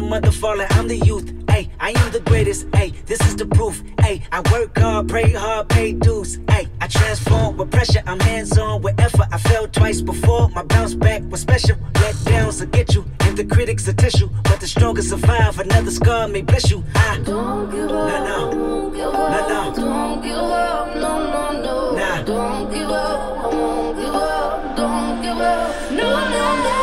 the mother fallen, I'm the youth. Ay, I am the greatest. Ay, this is the proof. Ay, I work hard, pray hard, pay dues. Ay, I transform with pressure. I'm hands on with. I fell twice before. My bounce back was special. Let downs will get you, and the critics will tissue. But the strongest survive. Another scar may bless you. I don't give up. No, no. Don't give up. No, no. Don't give up. No, no, no. Nah. Don't give up. I won't give up. Don't give up. No, no, no.